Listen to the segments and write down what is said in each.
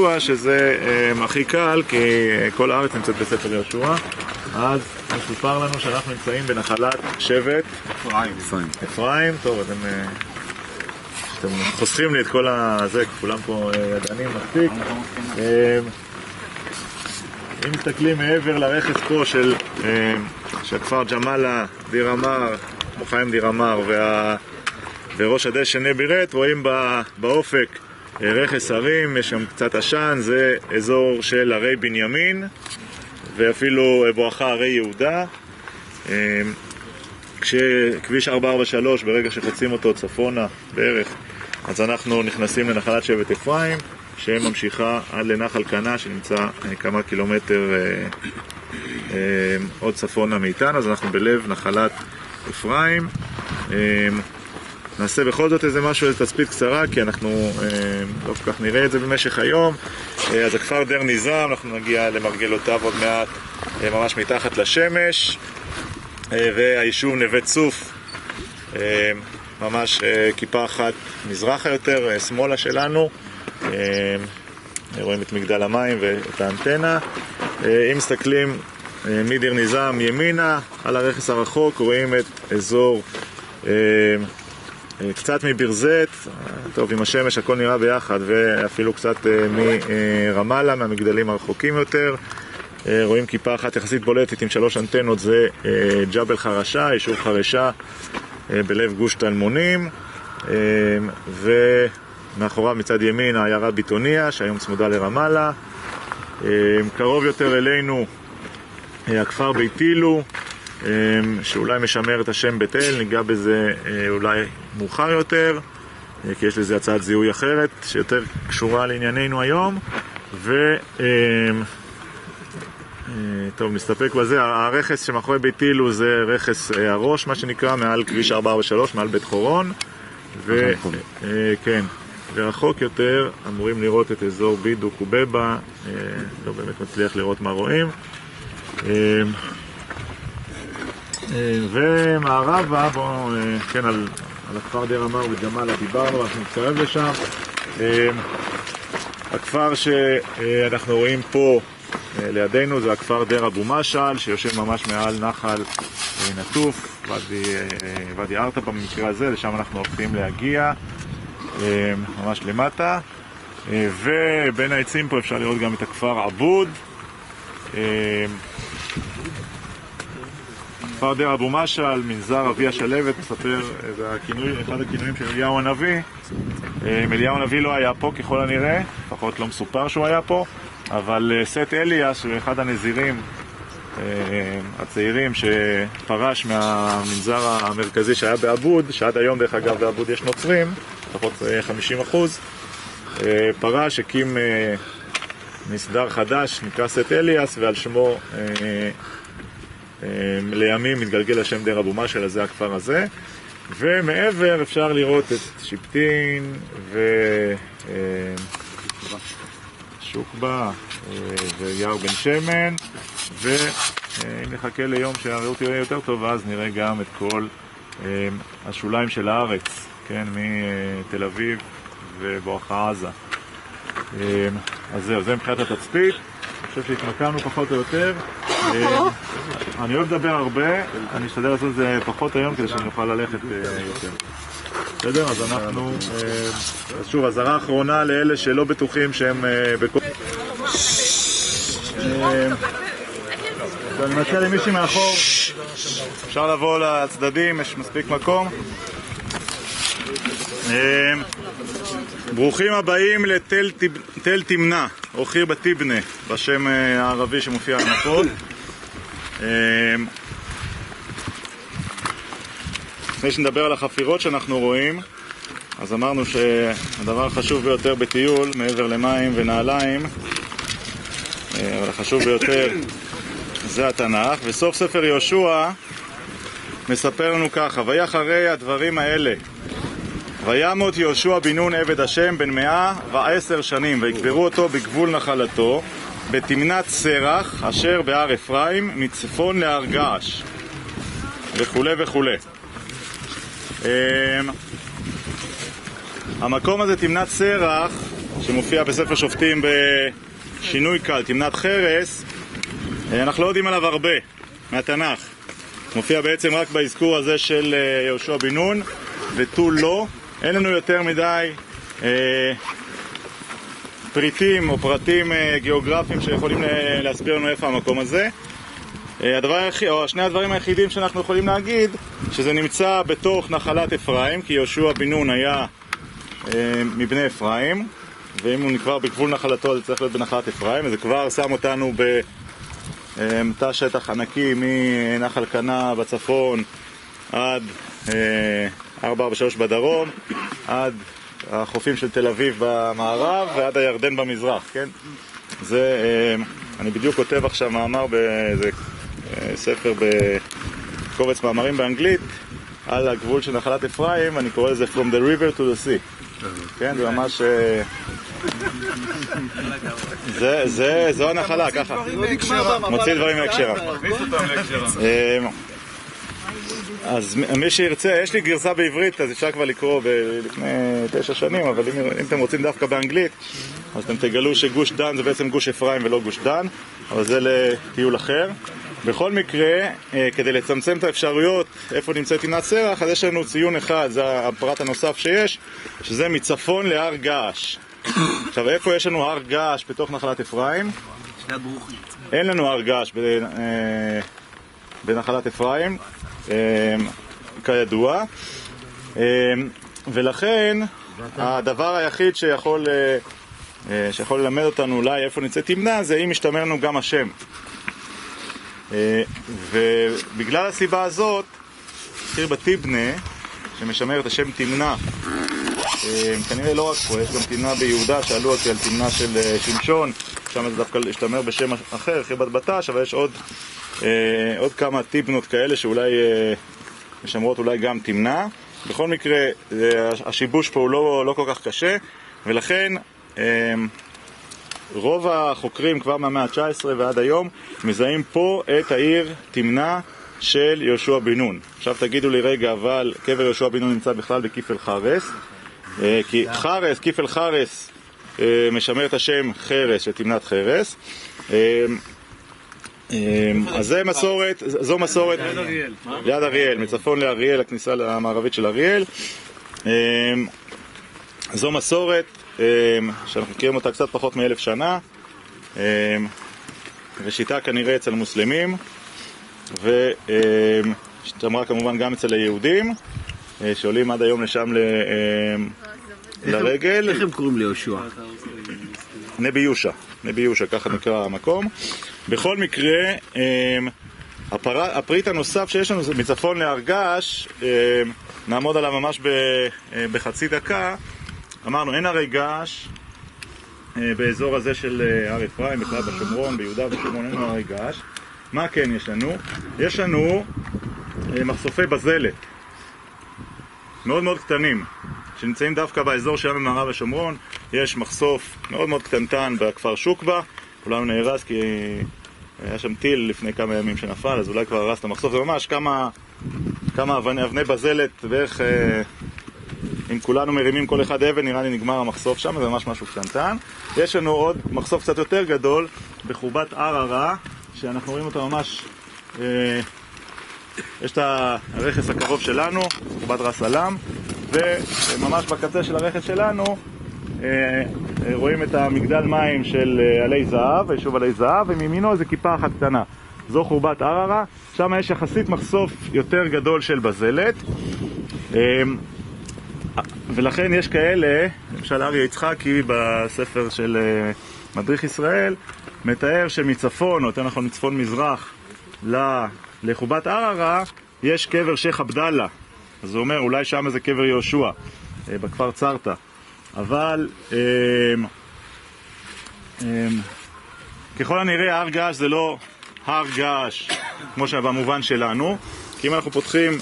יהושע, שזה אה, הכי קל, כי כל הארץ נמצאת בספר יהושע. אז מסופר לנו שאנחנו נמצאים בנחלת שבט אפרים. אפרים. טוב, אתם, אה, אתם חוסכים לי את כל הזה, כולם פה אה, ידענים מספיק. אה, אם מסתכלים מעבר לרכס פה של, אה, של כפר ג'מאלה, דיר אמר, מוחיים דיר אמר, וראש הדשא נבי רט, רואים באופק אה, רכס הרים, יש שם קצת עשן, זה אזור של הרי בנימין, ואפילו אה, בואכה הרי יהודה. אה, כשכביש 443, ברגע שחוצים אותו צפונה בערך, אז אנחנו נכנסים לנחלת שבט אפרים, שממשיכה עד לנחל קנה, שנמצא אה, כמה קילומטר אה, אה, עוד צפונה מאיתנו, אז אנחנו בלב נחלת אפרים. נעשה בכל זאת איזה משהו, איזה תצפית קצרה, כי אנחנו אה, לא כל כך נראה את זה במשך היום. אה, אז הכפר דר ניזם, אנחנו נגיע למרגלותיו עוד מעט, אה, ממש מתחת לשמש. אה, והיישוב נווה צוף, אה, ממש אה, כיפה אחת מזרחה יותר, אה, שמאלה שלנו. אה, רואים את מגדל המים ואת האנטנה. אה, אם מסתכלים אה, מדיר ניזם ימינה, על הרכס הרחוק, רואים את אזור אה, קצת מביר זית, אה, טוב, עם השמש הכל נראה ביחד, ואפילו קצת אה, מרמאללה, מהמגדלים הרחוקים יותר. אה, רואים כיפה אחת יחסית בולטת עם שלוש אנטנות, זה אה, ג'בל חרשה, יישוב חרשה אה, בלב גוש טלמונים, אה, ומאחוריו מצד ימין העיירה ביטוניה, שהיום צמודה לרמאללה. אה, קרוב יותר אלינו אה, הכפר ביתילו, אה, שאולי משמר את השם בית אל, ניגע בזה אה, אולי מאוחר יותר, אה, כי יש לזה הצעת זיהוי אחרת, שיותר קשורה לענייננו היום. ו... אה, אה, טוב, נסתפק בזה. הרכס שמאחורי בית אילו זה רכס הראש, מה שנקרא, מעל כביש 443, מעל בית חורון. ו... אה, כן. ורחוק יותר אמורים לראות את אזור בידוק ובבה, לא באמת מצליח לראות מה רואים. אה, ומערבה, בואו, אה, כן, על, על הכפר דיר אמר וג'מאלה דיברנו, אנחנו נתקרב לשם. אה, הכפר שאנחנו רואים פה לידינו זה הכפר דר אבו משעל, שיושב ממש מעל נחל נטוף, ואדי, ואדי ארטה במקרה הזה, לשם אנחנו הולכים להגיע, ממש למטה. ובין העצים פה אפשר לראות גם את הכפר עבוד. אה, כפר דר אבו משעל, מנזר אבי השלבת, מספר, זה הכינוי, אחד הכינויים של אליהו הנביא. אה, אליהו הנביא לא היה פה ככל הנראה, לפחות לא מסופר שהוא היה פה, אבל אה, סט אליאס, שהוא אחד הנזירים אה, הצעירים שפרש מהמנזר המרכזי שהיה בעבוד, שעד היום דרך אגב בעבוד יש נוצרים, לפחות אה, 50 אחוז, פרש, הקים מסדר חדש, נקרא סט אליאס, ועל שמו לימים מתגלגל השם דר אבו משל, אז זה הכפר הזה. ומעבר אפשר לראות את שיפטין ו... אה, שוקבה אה, ויער בן שמן ואם נחכה ליום שהרעות תראה יותר טוב אז נראה גם את כל אה, השוליים של הארץ, כן, מתל אביב ובואכה עזה. אה, אז זהו, זה מבחינת התצפית, חושב שהתמקמנו פחות או יותר. אה, אני אוהב לדבר הרבה, אני אשתדל לעשות את זה פחות היום כדי שאני אוכל ללכת אה, יותר. בסדר? אז אנחנו... אה, אז שוב, אזהרה אחרונה לאלה שלא בטוחים שהם בכל... אה, אז אני מציע למישהי מאחור, אפשר לבוא לצדדים, יש מספיק מקום. ברוכים הבאים לתל תמנע, או חיר בתיבנה, בשם אה, הערבי שמופיע על המפות. אה, לפני שנדבר על החפירות שאנחנו רואים, אז אמרנו שהדבר החשוב ביותר בטיול, מעבר למים ונעליים, אה, אבל החשוב ביותר זה התנ"ך, וסוף ספר יהושע מספר לנו ככה, ויחרי הדברים האלה וימות יהושע בן נון עבד השם בן מאה ועשר שנים ויקברו אותו בגבול נחלתו בתמנת סרח אשר בהר אפרים מצפון להר געש וכולי וכולי אמ, המקום הזה, תמנת סרח, שמופיע בספר שופטים בשינוי קל, תמנת חרס, אה, אנחנו לא יודעים עליו הרבה מהתנ"ך. מופיע בעצם רק באזכור הזה של אה, יהושע בן נון ותו לא. אין לנו יותר מדי אה, פריטים או פרטים אה, גיאוגרפיים שיכולים אה, להסביר לנו איפה המקום הזה. אה, הדבר היחיד, או שני הדברים היחידים שאנחנו יכולים להגיד, שזה נמצא בתוך נחלת אפרים, כי יהושע בן נון היה אה, מבני אפרים, ואם הוא נקבר בגבול נחלתו זה צריך להיות בנחלת אפרים, וזה כבר שם אותנו בתא שטח ענקי מנחל קנה בצפון עד אה, 443 בדרום, עד החופים של תל אביב במערב ועד הירדן במזרח, כן? זה, אה, אני בדיוק כותב עכשיו מאמר באיזה אה, ספר בקובץ מאמרים באנגלית על הגבול של נחלת אפרים, אני קורא לזה From the river to the sea. כן, זה ממש... אה, זה, זה, זו הנחלה, ככה. מוציא דברים מהקשרם. אז מי שירצה, יש לי גרסה בעברית, אז אפשר כבר לקרוא לפני תשע שנים, אבל אם, אם אתם רוצים דווקא באנגלית, אז אתם תגלו שגוש דן זה בעצם גוש אפרים ולא גוש דן, אבל זה לטיול אחר. בכל מקרה, אה, כדי לצמצם את האפשרויות איפה נמצאת עינת סרח, אז יש לנו ציון אחד, זה הפרט הנוסף שיש, שזה מצפון להר געש. עכשיו, איפה יש לנו הר געש בתוך נחלת אפרים? אין לנו הר געש ב- אה, בנחלת אפרים, כידוע, אה, ולכן הדבר היחיד שיכול, אה, אה, שיכול ללמד אותנו אולי איפה נמצאת תמנה זה אם משתמר לנו גם השם. אה, ובגלל הסיבה הזאת, שיר בתיבנה, שמשמר את השם תמנה, אה, כנראה לא רק פה, יש גם תמנה ביהודה, שאלו אותי על תמנה של שמשון, שם זה דווקא השתמר בשם אחר, חיבת בטש, אבל יש עוד, עוד כמה טיבנות כאלה שאולי אה, משמרות אולי גם תמנה. בכל מקרה, אה, השיבוש פה הוא לא, לא כל כך קשה, ולכן אה, רוב החוקרים כבר מהמאה ה-19 ועד היום מזהים פה את העיר תמנה של יהושע בן נון. עכשיו תגידו לי רגע, אבל קבר יהושע בן נון נמצא בכלל בכיפל חרס, אה, כי חרס, כיפל חרס, אה, משמר את השם חרס של תמנת חרס. אה, אז זה מסורת, זו מסורת, ליד אריאל, מצפון לאריאל, הכניסה המערבית של אריאל. אה, זו מסורת אה, שאנחנו מכירים אותה קצת פחות מאלף שנה, ראשיתה כנראה אצל המוסלמים, והשתמרה כמובן גם אצל היהודים, אה, שעולים עד היום לשם ל- לרגל. איך הם קוראים ליהושע? נבי יושע, נבי יושע, ככה נקרא המקום. בכל מקרה, אמ, הפר... הפריט הנוסף שיש לנו מצפון להר געש, אמ, נעמוד עליו ממש ב... אה, בחצי דקה. אמרנו, אין הרי געש אה, באזור הזה של אה, הר אפרים, בכלל בשומרון, ביהודה ושומרון אין הרי געש. מה כן יש לנו? יש לנו מחשופי בזלת, מאוד מאוד קטנים. שנמצאים דווקא באזור שלנו במערב השומרון, יש מחשוף מאוד מאוד קטנטן בכפר שוקבא, כולנו נהרס כי היה שם טיל לפני כמה ימים שנפל, אז אולי כבר הרס את המחשוף, זה ממש כמה, כמה אבני, אבני בזלת, בערך, אה, אם כולנו מרימים כל אחד אבן, נראה לי נגמר המחשוף שם, זה ממש משהו קטנטן. יש לנו עוד מחשוף קצת יותר גדול, בחורבת ערערה, שאנחנו רואים אותו ממש... אה, יש את הרכס הקרוב שלנו, חורבת ראס אלם, וממש בקצה של הרכס שלנו אה, רואים את המגדל מים של אה, עלי זהב, היישוב עלי זהב, ומימינו איזה כיפה אחת קטנה. זו חורבת ערערה, שם יש יחסית מחשוף יותר גדול של בזלת. אה, ולכן יש כאלה, למשל אריה יצחקי בספר של אה, מדריך ישראל, מתאר שמצפון, או יותר נכון מצפון מזרח, לחובת ערערה, יש קבר שייח' עבדאללה. אז הוא אומר, אולי שם זה קבר יהושע, אה, בכפר צרטה. אבל אה, אה, ככל הנראה הר געש זה לא הר געש כמו שבמובן שלנו, כי אם אנחנו פותחים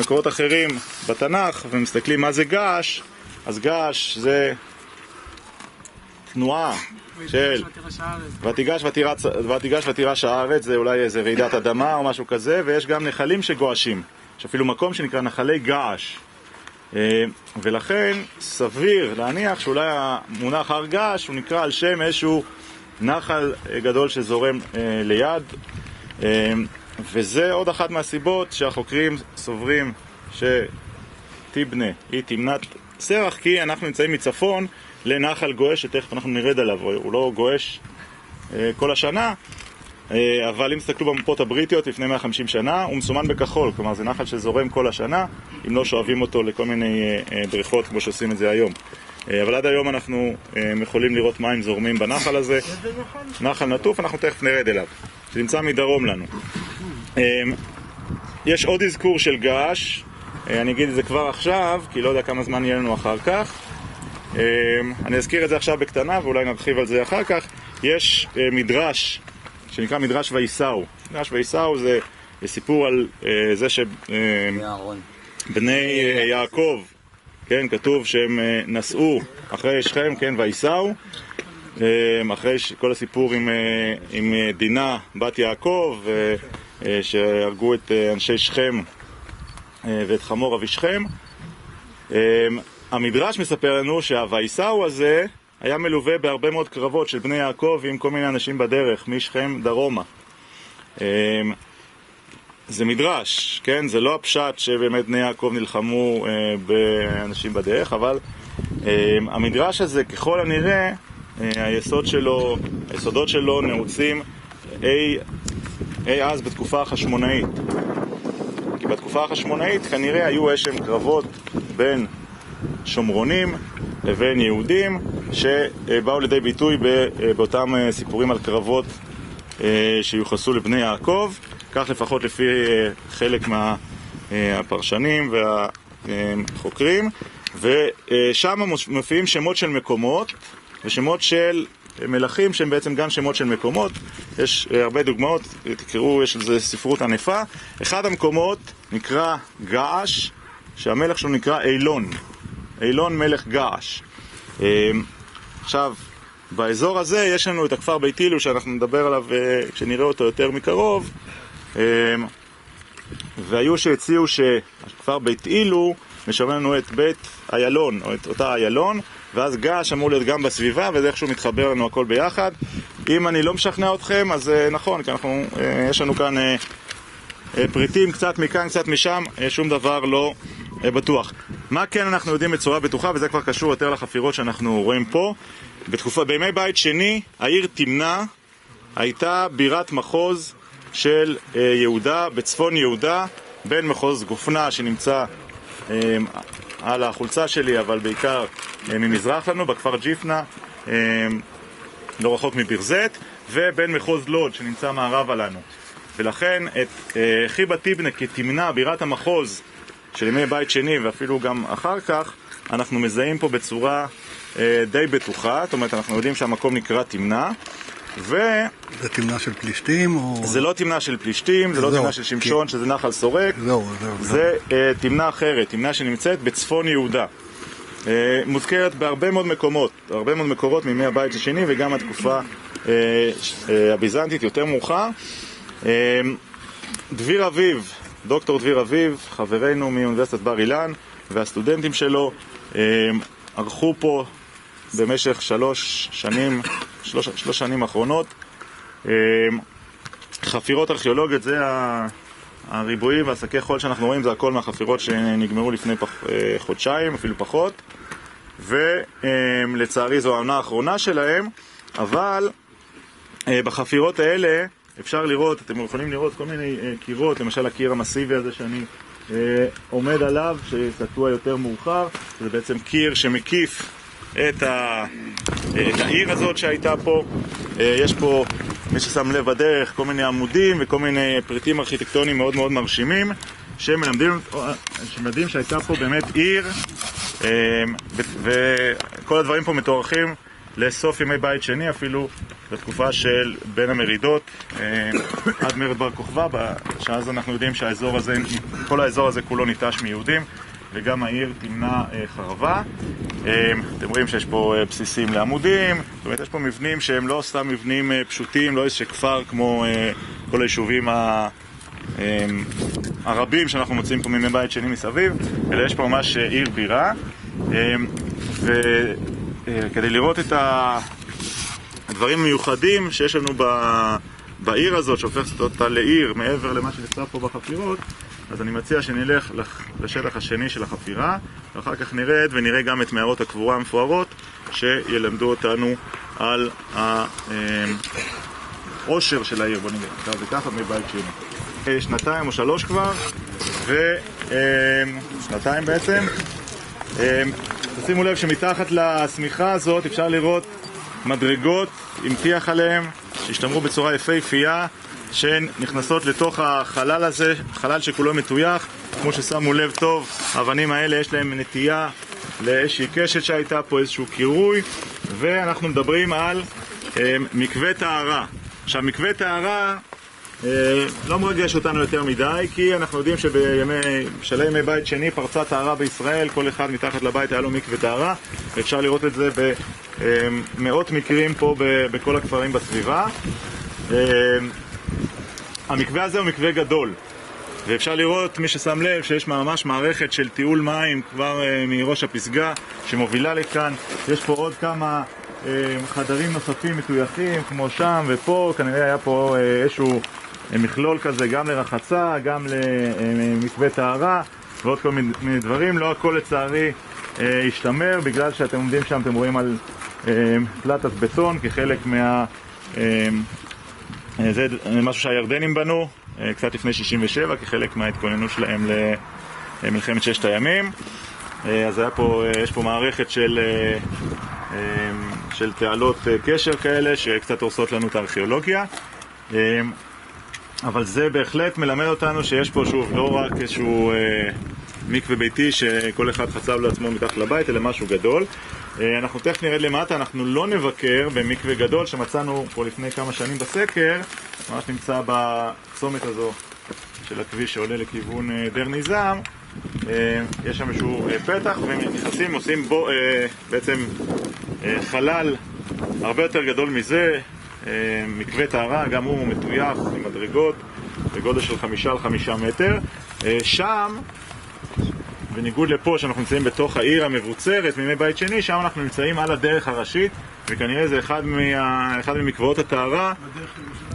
מקורות אחרים בתנ"ך ומסתכלים מה זה געש, אז געש זה תנועה של ותיגש ותירץ- ותיגש ותירש הארץ, זה אולי איזה רעידת אדמה או משהו כזה, ויש גם נחלים שגועשים. יש אפילו מקום שנקרא נחלי געש. אה, ולכן סביר להניח שאולי המונח הר געש הוא נקרא על שם איזשהו נחל אה, גדול שזורם ליד. וזה עוד אחת מהסיבות שהחוקרים סוברים שתיבנה היא תמנת סרח כי אנחנו נמצאים מצפון לנחל גועש שתכף אנחנו נרד עליו, הוא לא גועש כל השנה. אה, אבל אם תסתכלו במפות הבריטיות לפני 150 שנה, הוא מסומן בכחול, כלומר זה נחל שזורם כל השנה, אם לא שואבים אותו לכל מיני אה, אה, בריכות כמו שעושים את זה היום. אבל עד היום אנחנו יכולים לראות מים זורמים בנחל הזה. נחל נטוף, אנחנו תכף נרד אליו, שנמצא מדרום לנו. יש עוד אזכור של געש, אני אגיד את זה כבר עכשיו, כי לא יודע כמה זמן יהיה לנו אחר כך. אני אזכיר את זה עכשיו בקטנה ואולי נרחיב על זה אחר כך. יש מדרש שנקרא מדרש וייסאו. מדרש וייסאו זה סיפור על אה, זה שבני אה, יעקב, כן, כתוב שהם אה, נסעו אחרי שכם, כן, וייסאו, אחרי כל הסיפור עם, עם דינה, בת יעקב, שהרגו את אנשי שכם ואת חמור אבי שכם. המדרש מספר לנו שהווייסאו הזה היה מלווה בהרבה מאוד קרבות של בני יעקב עם כל מיני אנשים בדרך, משכם דרומה. אמ, זה מדרש, כן? זה לא הפשט שבאמת בני יעקב נלחמו אה, באנשים בדרך, אבל אמ, המדרש הזה, ככל הנראה, אה, היסוד שלו, היסודות שלו נעוצים אי, אי אז בתקופה החשמונאית. כי בתקופה החשמונאית כנראה היו איזשהם קרבות בין שומרונים לבין יהודים שבאו לידי ביטוי באותם אה, סיפורים על קרבות אה, שיוחסו לבני יעקב, כך לפחות לפי אה, חלק מהפרשנים והחוקרים, ושם מופיעים שמות של מקומות ושמות של מלכים שהם בעצם גם שמות של מקומות, יש הרבה דוגמאות, תקראו, יש על זה ספרות ענפה. אחד המקומות נקרא געש, שהמלך שלו נקרא אילון, אילון מלך געש. עכשיו, באזור הזה יש לנו את הכפר בית אילו שאנחנו נדבר עליו אה, כשנראה אותו יותר מקרוב. אמ, והיו שהציעו שהכפר בית אילו משמר לנו את בית איילון, או את אותה איילון ואז געש אמור להיות גם בסביבה וזה איכשהו מתחבר לנו הכל ביחד. אם אני לא משכנע אתכם אז אה, נכון, כי אנחנו, אה, יש לנו כאן פריטים קצת מכאן, קצת משם, שום דבר לא בטוח. מה כן אנחנו יודעים בצורה בטוחה, וזה כבר קשור יותר לחפירות שאנחנו רואים פה. בתקופה, בימי בית שני, העיר תמנע הייתה בירת מחוז של אה, יהודה, בצפון יהודה, בין מחוז גופנה שנמצא אה, על החולצה שלי, אבל בעיקר אה, ממזרח לנו, בכפר ג'יפנה, אה, לא רחוק מביר ובין מחוז לוד שנמצא מערבה לנו. ולכן את אה, חיבה טיבנה כתמנע, בירת המחוז של ימי בית שני ואפילו גם אחר כך, אנחנו מזהים פה בצורה אה, די בטוחה, זאת אומרת אנחנו יודעים שהמקום נקרא תמנע ו... זה תמנע של פלישתים? או... זה לא תמנע של פלישתים, זה לא תמנע של שמשון, כי... שזה נחל סורק. זהו, זהו, זה אה, תמנע אחרת, תמנע שנמצאת בצפון יהודה. אה, מוזכרת בהרבה מאוד מקומות, הרבה מאוד מקורות מימי הבית השני וגם התקופה אה, אה, הביזנטית יותר מאוחר דביר אביב דוקטור דביר אביב, חברנו מאוניברסיטת בר אילן והסטודנטים שלו אה, ערכו פה במשך שלוש שנים, שלוש, שלוש שנים אחרונות. אה, חפירות ארכיאולוגיות, זה הריבועים והשקי חול שאנחנו רואים, זה הכל מהחפירות שנגמרו לפני פח, אה, חודשיים, אפילו פחות. ולצערי זו העונה האחרונה שלהם, אבל בחפירות האלה אפשר לראות, אתם יכולים לראות כל מיני אה, קירות, למשל הקיר המסיבי הזה שאני אה, עומד עליו, שקטוע יותר מאוחר, זה בעצם קיר שמקיף את, ה, אה, את העיר הזאת שהייתה פה. יש פה, מי ששם לב בדרך, כל מיני עמודים וכל מיני פריטים ארכיטקטוניים מאוד מאוד מרשימים, שמלמדים, שמלמדים שהייתה פה באמת עיר, וכל הדברים פה מתוארכים לסוף ימי בית שני, אפילו בתקופה של בין המרידות אה, עד מרד בר כוכבא, שאז אנחנו יודעים שהאזור הזה, כל האזור הזה כולו ניטש מיהודים וגם העיר תמנע אה, חרבה. אה, אתם רואים שיש פה בסיסים לעמודים, זאת אומרת יש פה מבנים שהם לא סתם מבנים פשוטים, לא איזה כפר כמו כל היישובים הרבים שאנחנו מוצאים פה מימי בית שני מסביב, אלא יש פה ממש עיר בירה. וכדי לראות את הדברים המיוחדים שיש לנו בעיר הזאת, שהופכת אותה לעיר מעבר למה שנצטרף פה בחפירות, אז אני מציע שנלך לשטח השני של החפירה, ואחר כך נרד ונראה גם את מערות הקבורה המפוארות, שילמדו אותנו על העושר של העיר. בוא נקרא לזה ככה, מבית שני. שנתיים או שלוש כבר, ושנתיים בעצם. תשימו לב שמתחת לשמיכה הזאת אפשר לראות מדרגות עם טיח עליהם, שהשתמרו בצורה יפהפייה, שהן נכנסות לתוך החלל הזה, חלל שכולו מטויח. כמו ששמו לב טוב, האבנים האלה יש להם נטייה לאיזושהי קשת שהייתה פה, איזשהו קירוי, ואנחנו מדברים על אה, מקווה טהרה. עכשיו, מקווה טהרה לא מרגש אותנו יותר מדי, כי אנחנו יודעים שבשלהי ימי בית שני פרצה טהרה בישראל, כל אחד מתחת לבית היה לו מקווה טהרה, ואפשר לראות את זה במאות מקרים פה בכל הכפרים בסביבה. אה, המקווה הזה הוא מקווה גדול, ואפשר לראות, מי ששם לב, שיש ממש מערכת של טיול מים כבר אה, מראש הפסגה שמובילה לכאן. יש פה עוד כמה חדרים נוספים מטויחים, כמו שם ופה, כנראה היה פה איזשהו מכלול כזה גם לרחצה, גם למקווה טהרה ועוד כל מיני דברים. לא הכל לצערי אה, השתמר, בגלל שאתם עומדים שם, אתם רואים על אה, פלטת בטון כחלק מה... אה, זה משהו שהירדנים בנו קצת לפני 67 כחלק מההתכוננות שלהם למלחמת ששת הימים. אז היה פה, יש פה מערכת של, של תעלות קשר כאלה שקצת הורסות לנו את הארכיאולוגיה. אבל זה בהחלט מלמד אותנו שיש פה, שוב, לא רק איזשהו אה, מקווה ביתי שכל אחד חצב לעצמו מתחת לבית, אלא משהו גדול. אה, אנחנו תכף נרד למטה, אנחנו לא נבקר במקווה גדול שמצאנו פה לפני כמה שנים בסקר, ממש נמצא בצומת הזו של הכביש שעולה לכיוון אה, דר ניזם. אה, יש שם איזשהו אה, פתח, והם נכנסים, עושים בו אה, בעצם אה, חלל הרבה יותר גדול מזה, אה, מקווה טהרה, גם הוא מטויח עם מדרגות בגודל של חמישה על חמישה מטר. אה, שם, בניגוד לפה שאנחנו נמצאים בתוך העיר המבוצרת מימי בית שני, שם אנחנו נמצאים על הדרך הראשית וכנראה זה אחד, מה, אחד ממקוואות הטהרה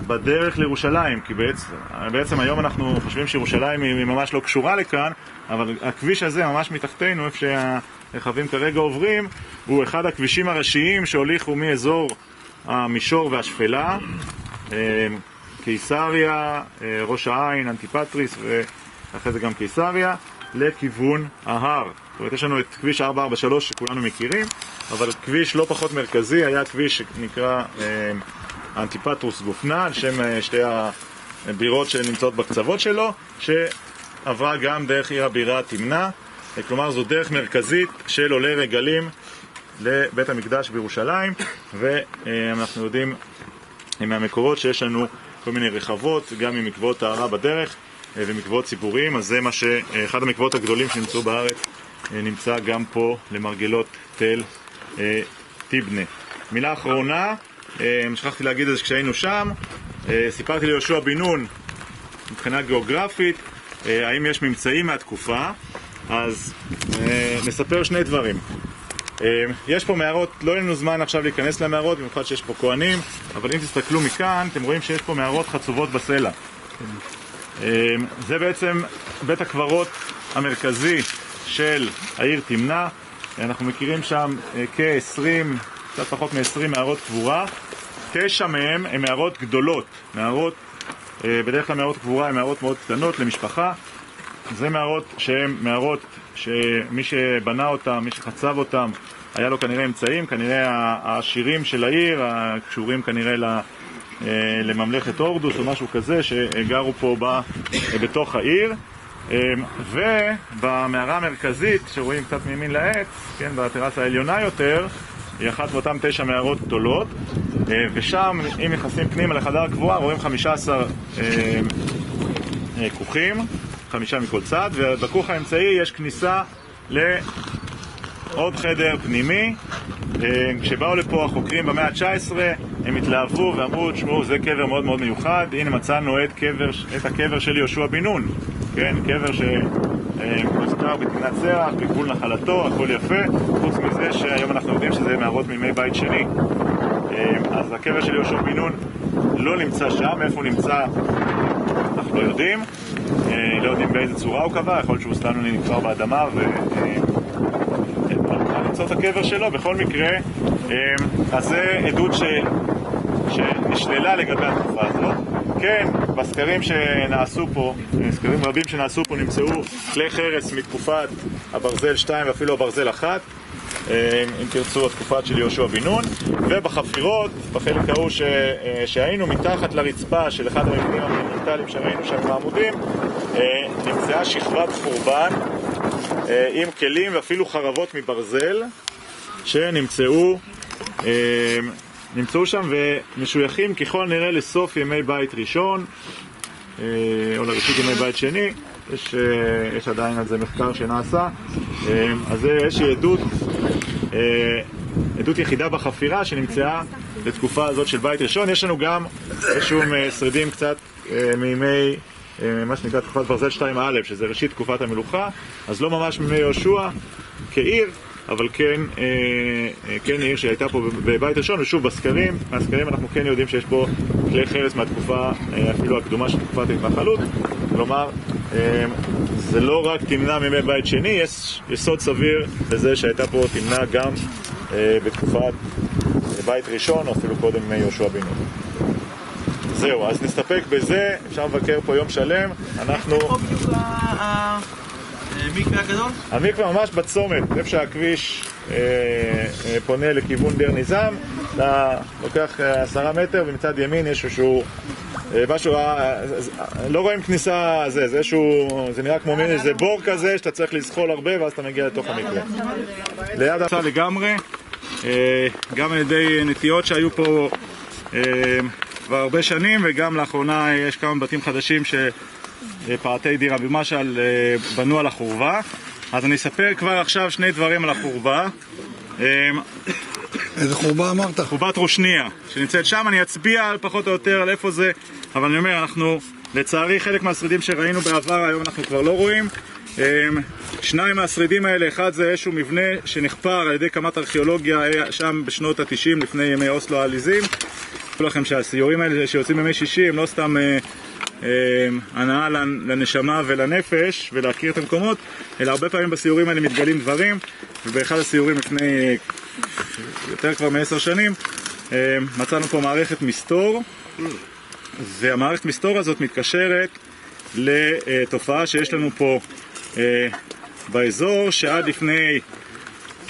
בדרך, לירושלים כי בעצם, בעצם היום אנחנו חושבים שירושלים היא ממש לא קשורה לכאן אבל הכביש הזה ממש מתחתנו, איפה שהרכבים כרגע עוברים הוא אחד הכבישים הראשיים שהוליכו מאזור המישור והשפלה, אה, קיסריה, אה, ראש העין, אנטיפטריס ואחרי זה גם קיסריה, לכיוון ההר. זאת אומרת, יש לנו את כביש 443 שכולנו מכירים, אבל כביש לא פחות מרכזי היה כביש שנקרא אה, אנטיפטרוס גופנה, על שם שתי הבירות שנמצאות בקצוות שלו, שעברה גם דרך עיר הבירה תמנע, כלומר זו דרך מרכזית של עולי רגלים לבית המקדש בירושלים, ואנחנו יודעים מהמקורות שיש לנו כל מיני רחבות, גם עם מקוואות טהרה בדרך ומקוואות ציבוריים, אז זה מה שאחד המקוואות הגדולים שנמצאו בארץ נמצא גם פה למרגלות תל אה, טיבנה. מילה אחרונה, אה, שכחתי להגיד את זה כשהיינו שם, אה, סיפרתי ליהושע בן נון מבחינה גיאוגרפית, האם יש ממצאים מהתקופה, אז נספר שני דברים. אה, יש פה מערות, לא יהיה לנו זמן עכשיו להיכנס למערות, במיוחד שיש פה כהנים, אבל אם תסתכלו מכאן, אתם רואים שיש פה מערות חצובות בסלע. אה, זה בעצם בית הקברות המרכזי של העיר תמנע. אנחנו מכירים שם אה, כ-20, קצת פחות מ-20 מערות קבורה. תשע מהן הן מערות גדולות, מערות, בדרך כלל מערות קבורה הן מערות מאוד קטנות למשפחה. זה מערות שהן מערות שמי שבנה אותם, מי שחצב אותם, היה לו כנראה אמצעים, כנראה העשירים של העיר, הקשורים כנראה אה, לממלכת הורדוס או משהו כזה, שגרו פה בתוך העיר. אה, ובמערה המרכזית, שרואים קצת מימין לעץ, כן, בטרסה העליונה יותר, היא אחת מאותן תשע מערות גדולות, אה, ושם, אם נכנסים פנימה לחדר הקבועה, רואים חמישה עשר כוכים. חמישה מכל צד, ובכוך האמצעי יש כניסה עוד חדר פנימי. אה, כשבאו לפה החוקרים במאה ה-19, הם התלהבו ואמרו, תשמעו, זה קבר מאוד מאוד מיוחד, הנה מצאנו את, קבר, את הקבר של יהושע בן נון, כן, קבר שמוזכר בתמנת זרח, בגבול נחלתו, הכל יפה, חוץ מזה שהיום אנחנו יודעים שזה מערות מימי בית שני. אה, אז הקבר של יהושע בן נון לא נמצא שם, איפה הוא נמצא אנחנו לא יודעים, אה, לא יודעים באיזה צורה הוא קבע, יכול להיות שהוא סתם נקבר באדמה ו... למצוא את הקבר שלו, בכל מקרה, אה, אז זה עדות ש... שנשללה לגבי התקופה הזאת. כן, בסקרים שנעשו פה, סקרים רבים שנעשו פה, נמצאו כלי חרס מתקופת הברזל 2 ואפילו הברזל 1, אה, אם תרצו, התקופת של יהושע בן נון, ובחפירות, בחלק ההוא ש... אה, שהיינו מתחת לרצפה של אחד המבנים המונומנטליים שראינו שם בעמודים, נמצאה שכבת חורבן אה, עם כלים ואפילו חרבות מברזל שנמצאו אה, נמצאו שם ומשויכים ככל הנראה לסוף ימי בית ראשון אה, או לראשית ימי בית שני. יש, יש עדיין על זה מחקר שנעשה. אז זה איזושהי עדות עדות יחידה בחפירה שנמצאה לתקופה הזאת של בית ראשון. יש לנו גם איזשהו שרידים קצת מימי אה, מה שנקרא תקופת ברזל 2א, שזה ראשית תקופת המלוכה, אז לא ממש מימי יהושע כעיר, אבל כן, אה, אה, כן עיר שהייתה פה בבית ראשון, ושוב בסקרים, מהסקרים אנחנו כן יודעים שיש פה כלי חרס מהתקופה אפילו הקדומה של תקופת ההתנחלות, כלומר זה לא רק תמנע מימי בית שני, יש יסוד סביר לזה שהייתה פה תמנע גם בתקופת בית ראשון, או אפילו קודם יהושע בן נון. זהו, אז נסתפק בזה, אפשר לבקר פה יום שלם, אנחנו... המקווה הגדול? המקווה ממש בצומת, איפה שהכביש אה, אה, פונה לכיוון דיר ניזם, אתה לוקח אה, עשרה מטר ומצד ימין יש איזשהו... משהו, לא רואים כניסה, זה, זה איזשהו, זה נראה כמו מין איזה בור כזה שאתה צריך לזחול הרבה ואז אתה מגיע לתוך המקווה. ליד הפסה לגמרי, גם על ידי נטיות שהיו פה כבר הרבה שנים, וגם לאחרונה יש כמה בתים חדשים שפאתי דירה במשל אה, בנו על החורבה. אז אני אספר כבר עכשיו שני דברים על החורבה. אמ, איזה חורבה אמרת? חורבת רושניה, שנמצאת שם, אני אצביע פחות או יותר על איפה זה, אבל אני אומר, אנחנו, לצערי, חלק מהשרידים שראינו בעבר, היום אנחנו כבר לא רואים. אמ, שניים מהשרידים האלה, אחד זה איזשהו מבנה שנחפר על ידי קמ"ט ארכיאולוגיה שם בשנות ה-90 לפני ימי אוסלו העליזים תדעו לכם שהסיורים האלה שיוצאים בימי שישי הם לא סתם אה, אה, הנאה לנשמה ולנפש ולהכיר את המקומות, אלא הרבה פעמים בסיורים האלה מתגלים דברים, ובאחד הסיורים לפני יותר כבר מעשר שנים אה, מצאנו פה מערכת מסתור, והמערכת מסתור הזאת מתקשרת לתופעה שיש לנו פה אה, באזור שעד לפני,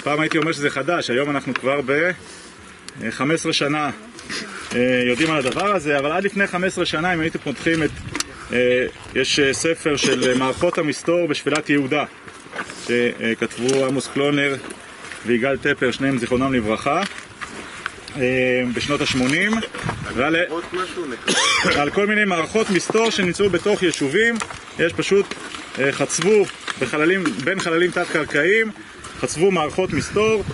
פעם הייתי אומר שזה חדש, היום אנחנו כבר ב-15 שנה אה, יודעים על הדבר הזה, אבל עד לפני 15 שנה, אם הייתם פותחים את... אה, יש אה, ספר של מערכות המסתור בשפלת יהודה, שכתבו עמוס קלונר ויגאל טפר, שניהם זיכרונם לברכה, בשנות ה-80, ועל על כל מיני מערכות מסתור שנמצאו בתוך יישובים, יש פשוט, חצבו בחללים, בין חללים תת-קרקעיים, חצבו מערכות מסתור,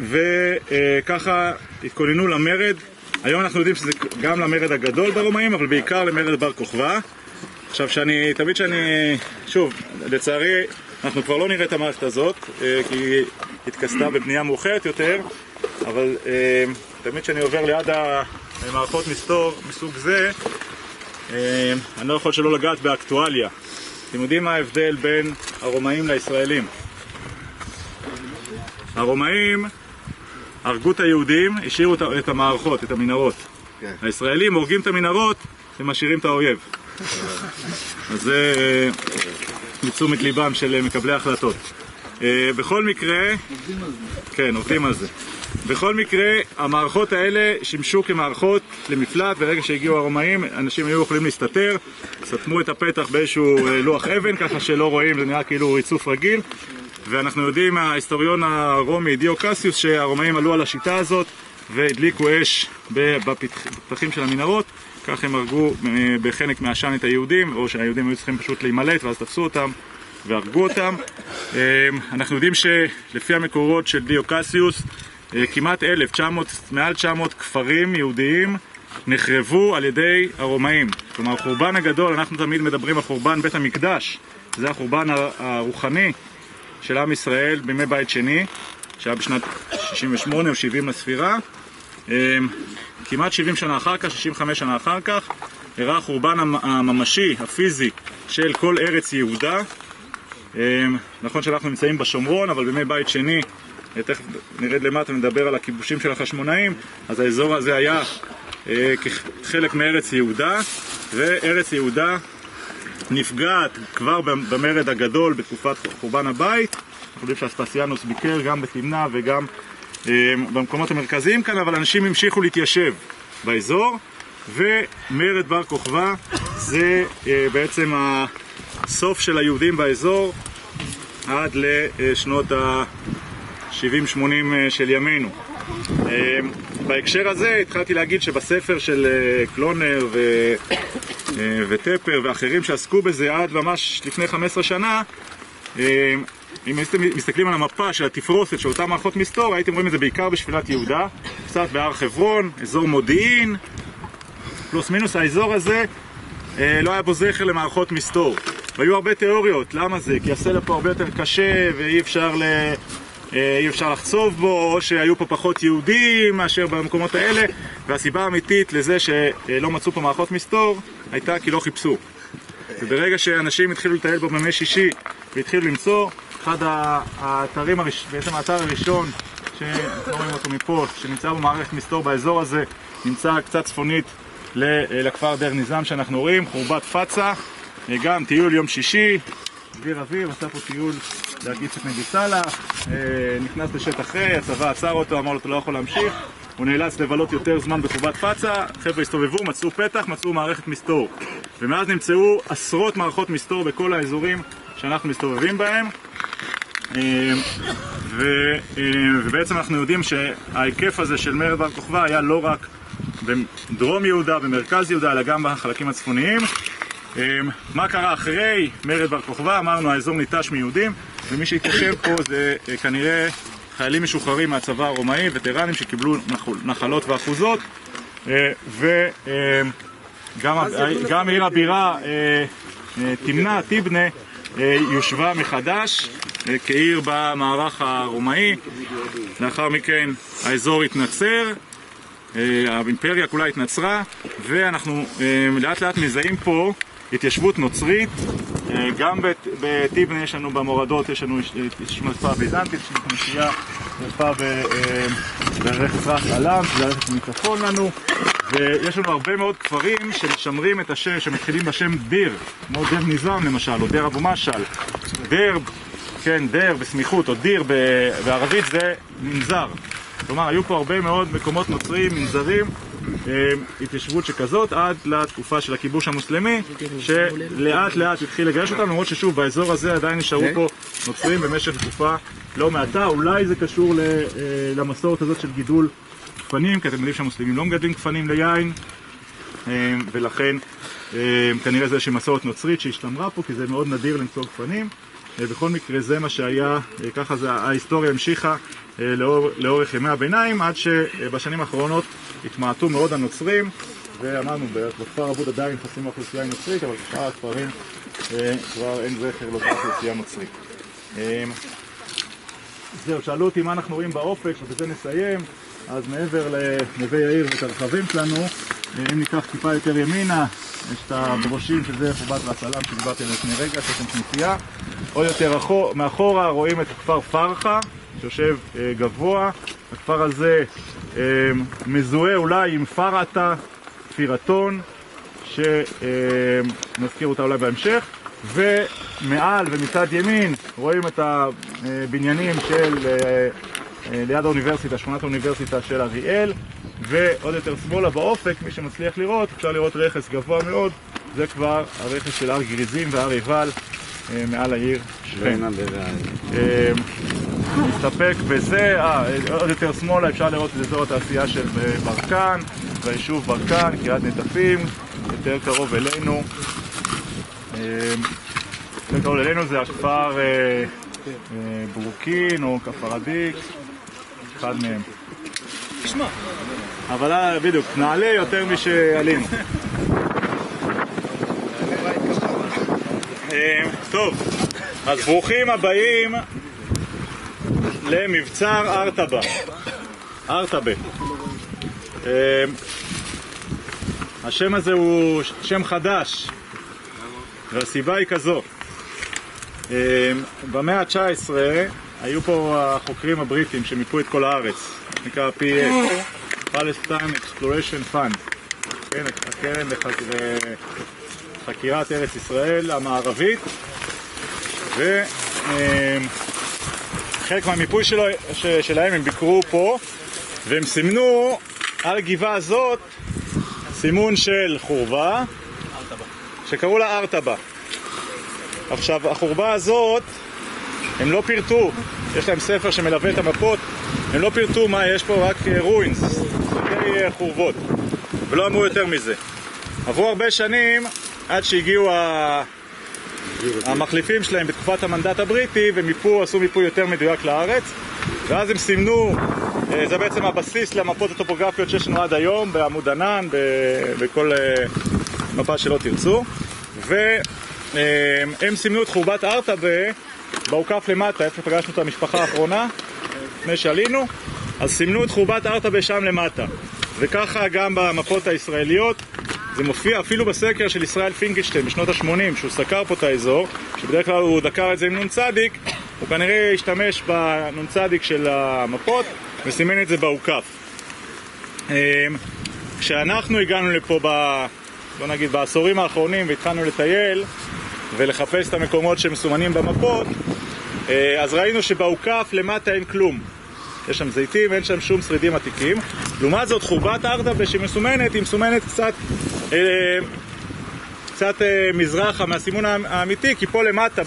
וככה התכוננו למרד. היום אנחנו יודעים שזה גם למרד הגדול ברומאים, אבל בעיקר למרד בר כוכבא. עכשיו שאני, תמיד שאני, שוב, לצערי אנחנו כבר לא נראה את המערכת הזאת, אה, כי היא התכסתה בבנייה מאוחרת יותר, אבל אה, תמיד כשאני עובר ליד המערכות מסתור מסוג זה, אה, אני לא יכול שלא לגעת באקטואליה. אתם יודעים מה ההבדל בין הרומאים לישראלים? הרומאים הרגו את היהודים, השאירו את המערכות, את המנהרות. כן. הישראלים הורגים את המנהרות ומשאירים את האויב. אז זה אה, מתשומת ליבם של מקבלי ההחלטות. אה, בכל מקרה... עובדים על זה. כן, עובדים על זה. בכל מקרה, המערכות האלה שימשו כמערכות למפלט, ברגע שהגיעו הרומאים, אנשים היו יכולים להסתתר, סתמו את הפתח באיזשהו אה, לוח אבן, ככה שלא רואים, זה נראה כאילו ריצוף רגיל, ואנחנו יודעים מההיסטוריון הרומי דיוקסיוס שהרומאים עלו על השיטה הזאת והדליקו אש בפתחים של המנהרות כך הם הרגו אה, בחנק מהעשן את היהודים או שהיהודים היו צריכים פשוט להימלט ואז תפסו אותם והרגו אותם. אה, אנחנו יודעים שלפי המקורות של דיוקסיוס, אה, כמעט אלף, 900, מעל 900 כפרים יהודיים נחרבו על ידי הרומאים. כלומר, החורבן הגדול, אנחנו תמיד מדברים על חורבן בית המקדש, זה החורבן הרוחני של עם ישראל בימי בית שני, שהיה בשנת 68 או 70 לספירה. אמ, כמעט 70 שנה אחר כך, 65 שנה אחר כך, אירע החורבן הממשי, הפיזי, של כל ארץ יהודה. אמ, נכון שאנחנו נמצאים בשומרון, אבל בימי בית שני, תכף נרד למטה ונדבר על הכיבושים של החשמונאים, אז האזור הזה היה אה, כחלק מארץ יהודה, וארץ יהודה נפגעת כבר במרד הגדול בתקופת חורבן הבית. אנחנו יודעים שאספסיאנוס ביקר גם בתמנע וגם אה, במקומות המרכזיים כאן, אבל אנשים המשיכו להתיישב באזור, ומרד בר כוכבא זה אה, בעצם הסוף של היהודים באזור עד לשנות ה-70-80 של ימינו. בהקשר הזה התחלתי להגיד שבספר של קלונר ו... וטפר ואחרים שעסקו בזה עד ממש לפני 15 שנה אם הייתם מסתכלים על המפה של התפרוסת של אותן מערכות מסתור, הייתם רואים את זה בעיקר בשפילת יהודה, קצת בהר חברון, אזור מודיעין, פלוס מינוס, האזור הזה אה, לא היה בו זכר למערכות מסתור. והיו הרבה תיאוריות, למה זה? כי הסלע פה הרבה יותר קשה ואי אפשר, ל... אה, אי אפשר לחצוב בו, או שהיו פה פחות יהודים מאשר במקומות האלה, והסיבה האמיתית לזה שלא מצאו פה מערכות מסתור הייתה כי לא חיפשו. וברגע שאנשים התחילו לטייל בו בימי שישי והתחילו למצוא, אחד האתרים, הראש... בעצם האתר הראשון, שאנחנו רואים אותו מפה, שנמצא במערכת מסתור באזור הזה, נמצא קצת צפונית לכפר דר ניזם שאנחנו רואים, חורבת פצה, גם טיול יום שישי, דביר אביב עשה פה טיול להגיץ את נבי סאלח, נכנס לשטח A, הצבא עצר אותו, אמר לו אתה לא יכול להמשיך, הוא נאלץ לבלות יותר זמן בחורבת פצה, חבר'ה הסתובבו, מצאו פתח, מצאו מערכת מסתור. ומאז נמצאו עשרות מערכות מסתור בכל האזורים שאנחנו מסתובבים בהם. ו, ובעצם אנחנו יודעים שההיקף הזה של מרד בר כוכבא היה לא רק בדרום יהודה, במרכז יהודה, אלא גם בחלקים הצפוניים. מה קרה אחרי מרד בר כוכבא? אמרנו האזור ניטש מיהודים ומי שהתיישב פה זה כנראה חיילים משוחררים מהצבא הרומאי, וטרנים שקיבלו נחלות ואחוזות. וגם עיר הבירה תמנע, תיבנה, יושבה מחדש כעיר במערך הרומאי, לאחר מכן האזור התנצר, האימפריה כולה התנצרה, ואנחנו לאט לאט מזהים פה התיישבות נוצרית, גם בטיבנה יש לנו במורדות, יש לנו מרפאה ביזנטית, יש לנו כנסייה, מרפאה ברכס רס עלם, שזה הרכס מצפון לנו, ויש לנו הרבה מאוד כפרים שמשמרים את השם, שמתחילים בשם דיר, כמו דר ניזם למשל, או דר אבו משל. דר, כן, דר בסמיכות, או דיר בערבית זה מנזר. כלומר, היו פה הרבה מאוד מקומות נוצריים, מנזרים, התיישבות שכזאת עד לתקופה של הכיבוש המוסלמי שלאט לאט התחיל לגרש אותם למרות ששוב באזור הזה עדיין נשארו פה נוצרים במשך תקופה לא מעטה. אולי זה קשור למסורת הזאת של גידול גפנים כי אתם יודעים שהמוסלמים לא מגדלים גפנים ליין ולכן כנראה זה איזושהי מסורת נוצרית שהשתמרה פה כי זה מאוד נדיר למצוא גפנים בכל מקרה זה מה שהיה, ככה זה, ההיסטוריה המשיכה לאור, לאורך ימי הביניים עד שבשנים האחרונות התמעטו מאוד הנוצרים ואמרנו בכפר אבוד עדיין חצי מהאוכלוסייה היא נוצרית אבל בשאר הכפרים כבר אין זכר לאותה אוכלוסייה נוצרית. זהו, שאלו אותי מה אנחנו רואים באופק ובזה נסיים. אז מעבר לנווה יאיר ואת הרכבים שלנו אם ניקח טיפה יותר ימינה יש את הברושים שזה חובת והסלם שדיברתי עליהם לפני רגע, שיש שם כנסייה עוד יותר אחור, מאחורה רואים את הכפר פרחה שיושב אה, גבוה. הכפר הזה אה, מזוהה אולי עם פרעתה, כפירתון שנזכיר אותה אולי בהמשך. ומעל ומצד ימין רואים את הבניינים של ליד האוניברסיטה, שכונת האוניברסיטה של אריאל. ועוד יותר שמאלה באופק, מי שמצליח לראות, אפשר לראות רכס גבוה מאוד. זה כבר הרכס של הר גריזים והר עיבל מעל העיר. שכם נסתפק בזה, אה, עוד יותר שמאלה אפשר לראות את אזור התעשייה של ברקן והיישוב ברקן, קריית נטפים יותר קרוב אלינו. זה קרוב אלינו זה הכפר אה, אה, ברוקין או כפר עדיק, אחד מהם. אבל אה, בדיוק, נעלה יותר משעלינו. טוב, אז ברוכים הבאים למבצר ארטבה. ארטבה. אה, השם הזה הוא שם חדש, והסיבה היא כזו. אה, במאה ה-19 היו פה החוקרים הבריטים שמיפו את כל הארץ, נקרא PA, Palestine Exploration Fund, כן, הקרן לחק... לחקירת ארץ ישראל המערבית, וחלק מהמיפוי שלו, ש... שלהם הם ביקרו פה, והם סימנו על הגבעה הזאת סימון של חורבה, שקראו לה ארטבה. עכשיו, החורבה הזאת, הם לא פירטו, יש להם ספר שמלווה את המפות, הם לא פירטו מה יש פה, רק רוינס, שתי חורבות, ולא אמרו יותר מזה. עברו הרבה שנים עד שהגיעו ה... המחליפים שלהם בתקופת המנדט הבריטי ומיפו, עשו מיפוי יותר מדויק לארץ. ואז הם סימנו, אה, זה בעצם הבסיס למפות הטופוגרפיות שיש לנו עד היום בעמוד ענן, בכל אה, מפה שלא תרצו. והם סימנו את חורבת ארטבה באוכף למטה, איפה פגשנו את המשפחה האחרונה לפני שעלינו. אז סימנו את חורבת ארטבה שם למטה. וככה גם במפות הישראליות זה מופיע אפילו בסקר של ישראל פינקלשטיין בשנות ה-80 שהוא סקר פה את האזור שבדרך כלל הוא דקר את זה עם נ"צ הוא כנראה השתמש בנ"צ של המפות וסימן את זה באוכף כשאנחנו הגענו לפה ב... בוא נגיד בעשורים האחרונים והתחלנו לטייל ולחפש את המקומות שמסומנים במפות אז ראינו שבאוכף למטה אין כלום יש שם זיתים, אין שם שום שרידים עתיקים. לעומת זאת, חורבת ארדבה שמסומנת, היא מסומנת קצת, אה, קצת אה, מזרחה מהסימון האמיתי, כי פה למטה,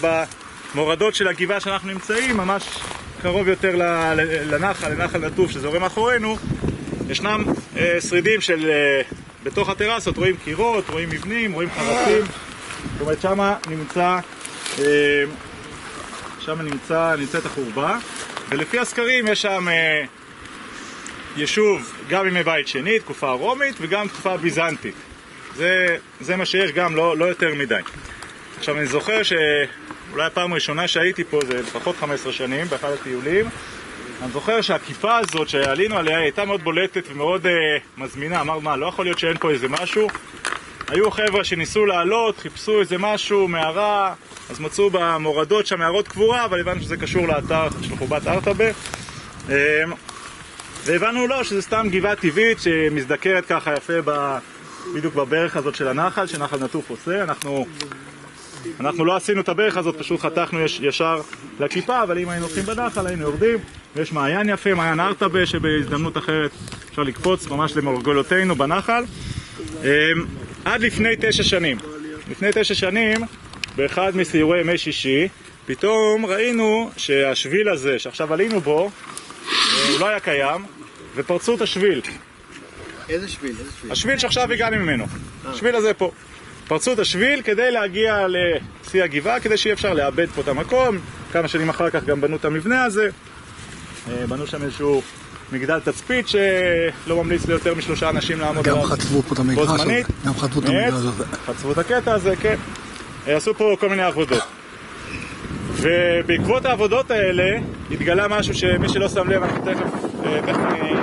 במורדות של הגבעה שאנחנו נמצאים, ממש קרוב יותר לנחל, לנחל נטוף שזורם מאחורינו, ישנם אה, שרידים של... אה, בתוך הטרסות רואים קירות, רואים מבנים, רואים חרצים, זאת אומרת שמה נמצא, אה, שמה נמצא, נמצאת החורבה. ולפי הסקרים יש שם אה, יישוב גם ימי בית שני, תקופה רומית, וגם תקופה ביזנטית. זה, זה מה שיש גם, לא, לא יותר מדי. עכשיו אני זוכר שאולי הפעם הראשונה שהייתי פה זה לפחות 15 שנים, באחד הטיולים. אני זוכר שהכיפה הזאת שעלינו עליה הייתה מאוד בולטת ומאוד אה, מזמינה. אמרנו, מה, לא יכול להיות שאין פה איזה משהו? היו חבר'ה שניסו לעלות, חיפשו איזה משהו, מערה, אז מצאו במורדות שם מערות קבורה, אבל הבנו שזה קשור לאתר של חורבת ארטבה. אמ, והבנו לא, שזה סתם גבעה טבעית שמזדקרת ככה יפה ב... בדיוק בברך הזאת של הנחל, שנחל נטוף עושה. אנחנו, אנחנו לא עשינו את הברך הזאת, פשוט חתכנו יש, ישר לכיפה, אבל אם היינו הולכים בנחל היינו יורדים. ויש מעיין יפה, מעיין ארטבה, שבהזדמנות אחרת אפשר לקפוץ ממש למרגולותינו בנחל. עד לפני תשע שנים. לפני תשע שנים, באחד מסיורי ימי שישי, פתאום ראינו שהשביל הזה, שעכשיו עלינו בו, הוא לא היה קיים, ופרצו את השביל. איזה שביל? איזה שביל? השביל שעכשיו הגענו ממנו. השביל הזה פה. פרצו את השביל כדי להגיע לשיא הגבעה, כדי שיהיה אפשר לאבד פה את המקום. כמה שנים אחר כך גם בנו את המבנה הזה. בנו שם איזשהו מגדל תצפית שלא ממליץ ליותר משלושה אנשים לעמוד עליו. גם חצבו פה את המגרש הזה. גם חצבו את המגרש הזה. חצבו את הקטע הזה, כן. עשו פה כל מיני עבודות. ובעקבות העבודות האלה התגלה משהו שמי שלא שם לב, אנחנו תכף, תכף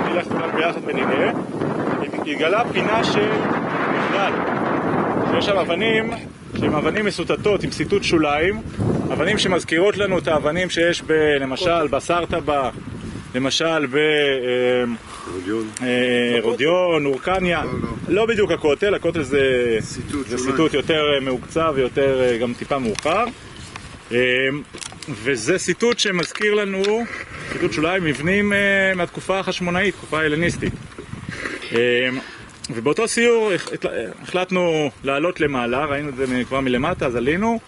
נלך כולם ביחד ונראה. התגלה פינה של מגדל. שיש שם אבנים שהן אבנים מסוטטות עם סיטוט שוליים, אבנים שמזכירות לנו את האבנים שיש ב, למשל בסרטבה, למשל ברודיון, אורקניה, לא בדיוק הכותל, הכותל זה סיטוט יותר מעוקצב ויותר גם טיפה מאוחר. וזה סיטוט שמזכיר לנו, סיטוט שוליים, מבנים מהתקופה החשמונאית, תקופה ההלניסטית ובאותו סיור החלטנו לעלות למעלה, ראינו את זה כבר מלמטה, אז עלינו.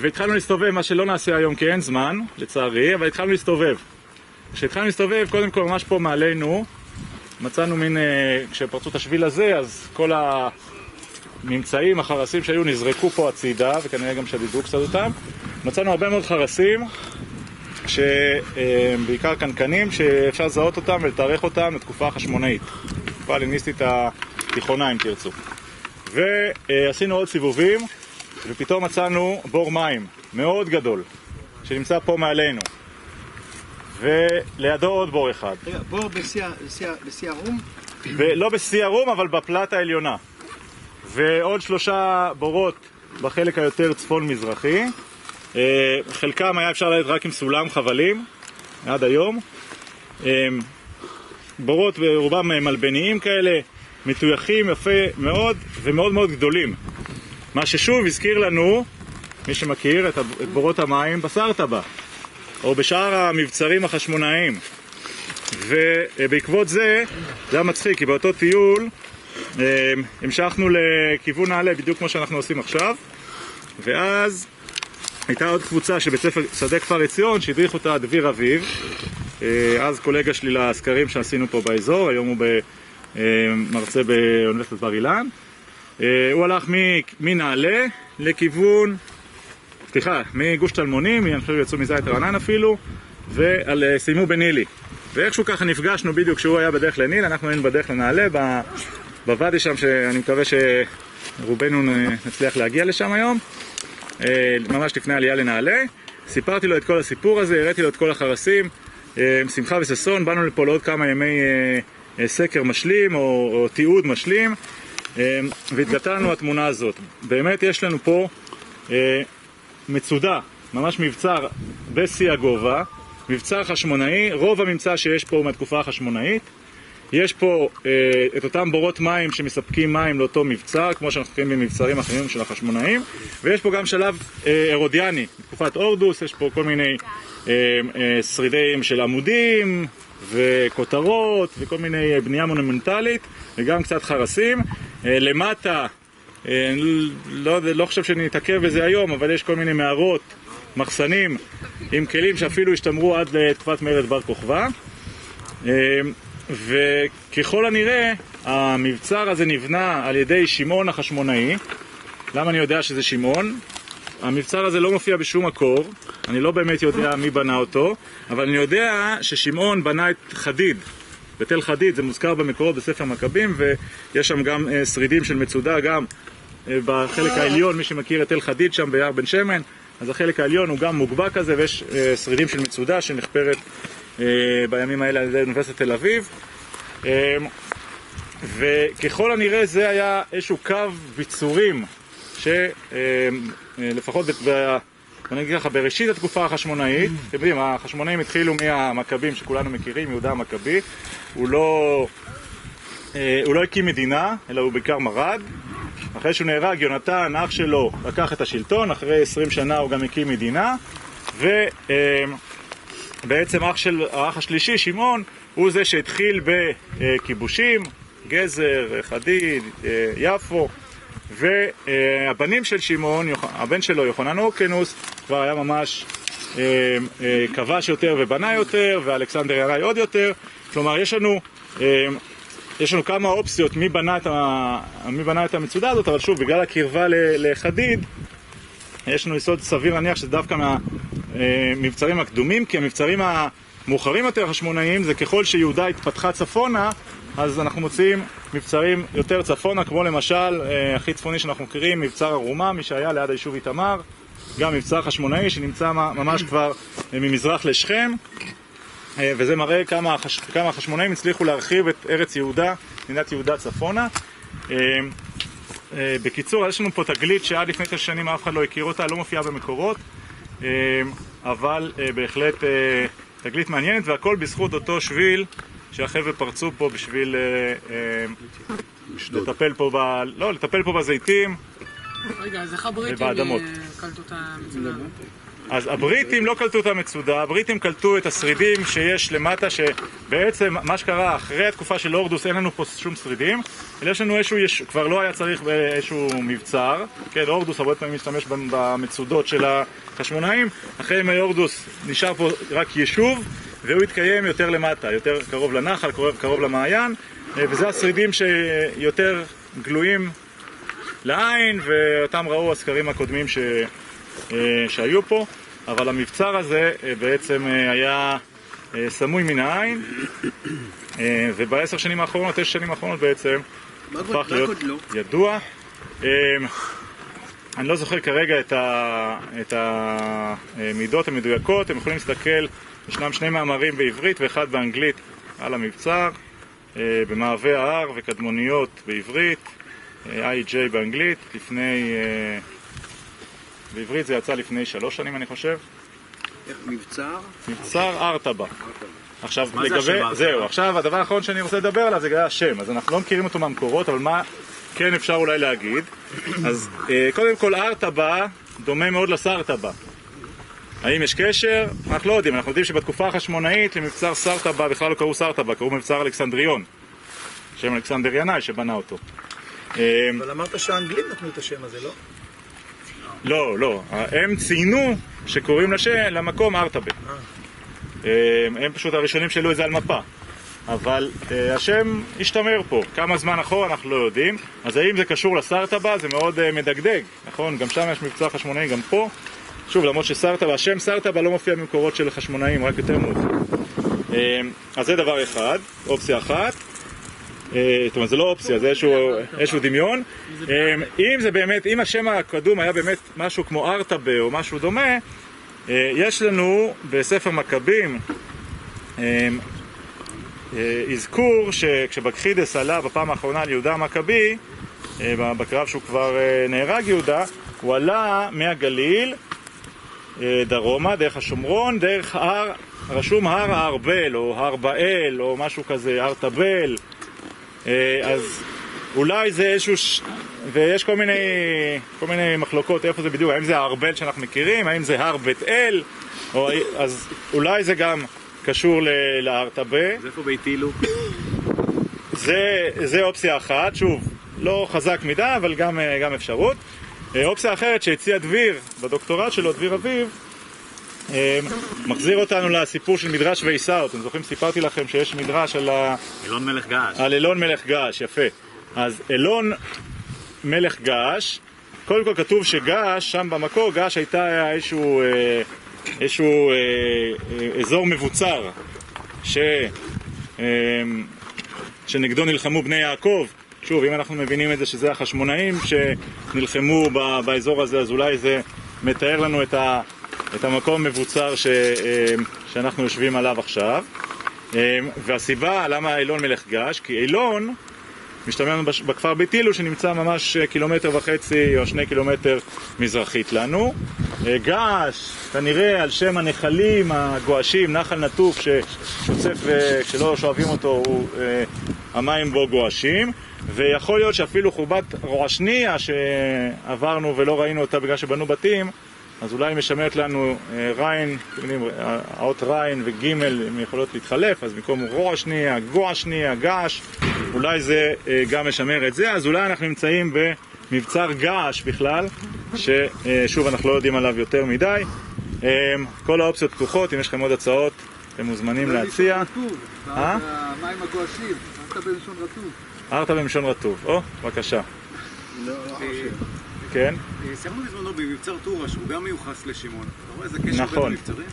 והתחלנו להסתובב, מה שלא נעשה היום כי אין זמן, לצערי, אבל התחלנו להסתובב כשהתחלנו להסתובב, קודם כל ממש פה מעלינו מצאנו מין, כשפרצו את השביל הזה, אז כל הממצאים, החרסים שהיו, נזרקו פה הצידה, וכנראה גם שדדו קצת אותם. מצאנו הרבה מאוד חרסים, שבעיקר קנקנים, שאפשר לזהות אותם ולתארך אותם לתקופה החשמונאית. תקופה הלניסטית התיכונה, אם תרצו. ועשינו עוד סיבובים, ופתאום מצאנו בור מים מאוד גדול, שנמצא פה מעלינו. ולידו עוד בור אחד. רגע, בור בשיא הרום? לא בשיא הרום, אבל בפלט העליונה. ועוד שלושה בורות בחלק היותר צפון-מזרחי. אה, חלקם היה אפשר לרדת רק עם סולם חבלים, עד היום. אה, בורות ברובם מלבניים כאלה, מטויחים יפה מאוד ומאוד מאוד גדולים. מה ששוב הזכיר לנו, מי שמכיר את בורות המים בסרטבה, או בשאר המבצרים החשמונאיים. ובעקבות זה, זה היה מצחיק, כי באותו טיול אה, המשכנו לכיוון נעלה, בדיוק כמו שאנחנו עושים עכשיו, ואז הייתה עוד קבוצה של בית ספר שדה כפר עציון שהדריך אותה דביר אביב, אה, אז קולגה שלי לסקרים שעשינו פה באזור, היום הוא מרצה באוניברסיטת בר אילן. אה, הוא הלך מנעלה לכיוון, סליחה, מגוש טלמונים, אני חושב שיצאו מזית רענן אפילו, וסיימו בנילי. ואיכשהו ככה נפגשנו בדיוק כשהוא היה בדרך לניל, אנחנו היינו בדרך לנעלה, בוואדי שם, שאני מקווה שרובנו נצליח להגיע לשם היום, אה, ממש לפני העלייה לנעלה. סיפרתי לו את כל הסיפור הזה, הראיתי לו את כל החרסים, אה, שמחה וששון, באנו לפה לעוד כמה ימי אה, סקר משלים או, או תיעוד משלים, והתגלתה לנו התמונה הזאת. באמת יש לנו פה מצודה, ממש מבצר בשיא הגובה, מבצר חשמונאי, רוב הממצא שיש פה הוא מהתקופה החשמונאית. יש פה אה, את אותם בורות מים שמספקים מים לאותו מבצר, כמו שאנחנו קוראים במבצרים אחרים של החשמונאים, ויש פה גם שלב אה, אירודיאני, בתקופת אורדוס, יש פה כל מיני אה, אה, שרידים של עמודים וכותרות וכל מיני אה, בנייה מונומנטלית, וגם קצת חרסים. אה, למטה, אה, לא, לא חושב שנתעכב בזה היום, אבל יש כל מיני מערות, מחסנים עם כלים שאפילו השתמרו עד לתקופת מרד בר כוכבא. אה, וככל הנראה המבצר הזה נבנה על ידי שמעון החשמונאי. למה אני יודע שזה שמעון? המבצר הזה לא מופיע בשום מקור, אני לא באמת יודע מי בנה אותו, אבל אני יודע ששמעון בנה את חדיד. בתל חדיד, זה מוזכר במקורות בספר מכבים, ויש שם גם אה, שרידים של מצודה, גם אה, בחלק העליון, מי שמכיר את תל חדיד שם ביער בן שמן, אז החלק העליון הוא גם מוגבע כזה, ויש אה, שרידים של מצודה שנחפרת אה, בימים האלה על ידי אוניברסיטת תל אביב. אה, וככל הנראה זה היה איזשהו קו ביצורים שלפחות אה, אני אגיד לך, בראשית התקופה החשמונאית, אתם יודעים, החשמונאים התחילו מהמכבים שכולנו מכירים, יהודה המכבי, הוא לא, הוא לא הקים מדינה, אלא הוא בעיקר מרד. אחרי שהוא נהרג, יונתן, אח שלו, לקח את השלטון, אחרי 20 שנה הוא גם הקים מדינה, ו... בעצם אח, של, האח השלישי, שמעון, הוא זה שהתחיל בכיבושים, גזר, חדיד, אה, יפו, והבנים של שמעון, הבן שלו, יוחנן אורקנוס, כבר היה ממש אה, אה, כבש יותר ובנה יותר, ואלכסנדר יראי עוד יותר. כלומר, יש לנו, יש לנו כמה אופציות מי בנה, את ה, מי בנה את המצודה הזאת, אבל שוב, בגלל הקרבה לחדיד, יש לנו יסוד סביר להניח שזה דווקא מהמבצרים הקדומים, כי המבצרים המאוחרים יותר החשמונאיים זה ככל שיהודה התפתחה צפונה, אז אנחנו מוצאים מבצרים יותר צפונה, כמו למשל, אה, הכי צפוני שאנחנו מכירים, מבצר ערומה, מי שהיה ליד היישוב איתמר, גם מבצר חשמונאי שנמצא ממש כבר אה, ממזרח לשכם, אה, וזה מראה כמה, כמה החשמונאים הצליחו להרחיב את ארץ יהודה, מדינת יהודה צפונה. בקיצור, יש לנו פה תגלית שעד לפני תשע שנים אף אחד לא הכיר אותה, לא מופיעה במקורות, אבל בהחלט תגלית מעניינת, והכל בזכות אותו שביל שהחבר'ה פרצו פה בשביל לטפל פה, ב... לא, לטפל פה בזיתים. רגע, אז איך הבריטים קלטו את המצודה? אז הבריטים לא קלטו את המצודה, הבריטים קלטו את השרידים שיש למטה, שבעצם מה שקרה אחרי התקופה של הורדוס אין לנו פה שום שרידים, אלא יש לנו איזשהו, יש, כבר לא היה צריך איזשהו מבצר, כן, הורדוס הרבה פעמים משתמש במצודות של החשמונאים, אחרי ימי הורדוס נשאר פה רק יישוב, והוא התקיים יותר למטה, יותר קרוב לנחל, קרוב, קרוב למעיין, וזה השרידים שיותר גלויים לעין, ואותם ראו הסקרים הקודמים ש, אה, שהיו פה, אבל המבצר הזה אה, בעצם אה, היה אה, סמוי מן העין, אה, ובעשר שנים האחרונות, תשע שנים האחרונות בעצם, הפך להיות? ידוע. אה, אני לא זוכר כרגע את, ה, את המידות המדויקות, אתם יכולים להסתכל, ישנם שני מאמרים בעברית ואחד באנגלית על המבצר, אה, במעבה ההר וקדמוניות בעברית, אה, IJ באנגלית, לפני... אה, בעברית זה יצא לפני שלוש שנים אני חושב, מבצר? מבצר ארטבה. עכשיו זה לגבי, ארטבה? זהו, עכשיו הדבר האחרון שאני רוצה לדבר עליו זה לגבי השם, אז אנחנו לא מכירים אותו מהמקורות, אבל מה כן אפשר אולי להגיד? אז קודם כל ארטבה דומה מאוד לסרטבה. האם יש קשר? אנחנו לא יודעים, אנחנו יודעים שבתקופה החשמונאית למבצר סרטבה בכלל לא קראו סרטבה, קראו מבצר אלכסנדריון, שם אלכסנדר ינאי שבנה אותו. אה, אבל אמרת שהאנגלים נתנו את השם הזה, לא? לא, לא. הם ציינו שקוראים לשם, למקום ארטבה. אה, הם פשוט הראשונים שהעלו את זה על מפה. אבל אה, השם השתמר פה. כמה זמן אחורה אנחנו לא יודעים. אז האם זה קשור לסרטבה? זה מאוד אה, מדגדג, נכון? גם שם יש מבצע חשמונאי, גם פה. שוב, למרות שסרטבה, השם סרטבה לא מופיע במקורות של חשמונאים, רק יותר מאוחר. אה, אז זה דבר אחד, אופציה אחת. אה, זאת אומרת, זה לא אופציה, זה איזשהו, דמיון. אה, אם זה באמת, אם השם הקדום היה באמת משהו כמו ארטבה או משהו דומה, יש לנו בספר מכבים אזכור שכשבקחידס עלה בפעם האחרונה על יהודה המכבי, בקרב שהוא כבר נהרג יהודה, הוא עלה מהגליל דרומה, דרך השומרון, דרך הר, רשום הר הארבל, או הר באל, או משהו כזה, הר טבל. אה, אז אולי זה איזשהו... ש... ויש כל מיני, כל מיני מחלוקות איפה זה בדיוק, האם זה הארבל שאנחנו מכירים, האם זה הר בית אל, או... אז אולי זה גם קשור ל- להר טבה. אז איפה ביתילו? זה, זה אופציה אחת, שוב, לא חזק מדי, אבל גם, אה, גם אפשרות. אה, אופציה אחרת שהציע דביר בדוקטורט שלו, דביר אביב, אה, מחזיר אותנו לסיפור של מדרש ועיסאו. אתם זוכרים, סיפרתי לכם שיש מדרש על, ה... אילון מלך געש. על אילון מלך געש, יפה. אז אילון מלך געש, קודם כל כתוב שגעש, שם במקור, געש הייתה איזשהו, אה, איזשהו אה, אזור מבוצר, ש... אה, שנגדו נלחמו בני יעקב. שוב, אם אנחנו מבינים את זה שזה החשמונאים שנלחמו ב- באזור הזה, אז אולי זה מתאר לנו את, ה, את המקום המבוצר ש, אה, שאנחנו יושבים עליו עכשיו. אה, והסיבה למה אילון מלך געש, כי אילון משתמע בכפר בית אילו שנמצא ממש אה, קילומטר וחצי או שני קילומטר מזרחית לנו. געש, כנראה על שם הנחלים הגועשים, נחל נטוף ששוצף וכשלא שואבים אותו הוא, המים בו גועשים. ויכול להיות שאפילו חורבת רועשניה שעברנו ולא ראינו אותה בגלל שבנו בתים, אז אולי משמרת לנו אה, ריין, אתם יודעים, אה, האות ריין וגימל הן יכולות להתחלף, אז במקום רוע שנייה, גוע שנייה, געש, אולי זה אה, גם משמר את זה, אז אולי אנחנו נמצאים במבצר געש בכלל, ששוב אנחנו לא יודעים עליו יותר מדי. כל האופציות פתוחות, אם יש לכם עוד הצעות, אתם מוזמנים להציע. המים הגועשים, אמרת בלשון רטוב. ארתא במשון רטוב. או, בבקשה. כן? סיימנו בזמנו במבצר טורה, שהוא גם מיוחס לשמעון. אתה רואה איזה קשר נכון. בין המבצרים?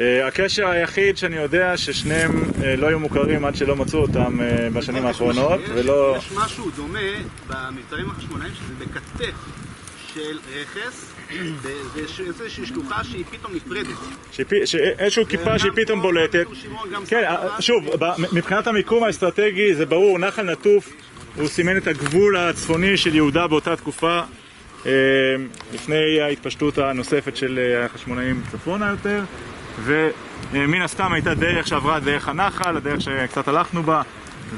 אה, הקשר היחיד שאני יודע ששניהם אה, לא היו מוכרים עד שלא מצאו אותם אה, בשנים האחרונות, יש- ולא... יש משהו דומה במבצרים החשמונאים שזה בכתף של רכס, ויש איזושהי שלוחה שהיא פתאום נפרדת. שאיזשהו כיפה שהיא פתאום בולטת. כן, שוב, מבחינת המיקום האסטרטגי זה ברור, נחל נטוף הוא סימן את הגבול הצפוני של יהודה באותה תקופה, אה, לפני ההתפשטות הנוספת של אה, החשמונאים צפונה יותר, ומן הסתם הייתה דרך שעברה דרך הנחל, הדרך שקצת הלכנו בה,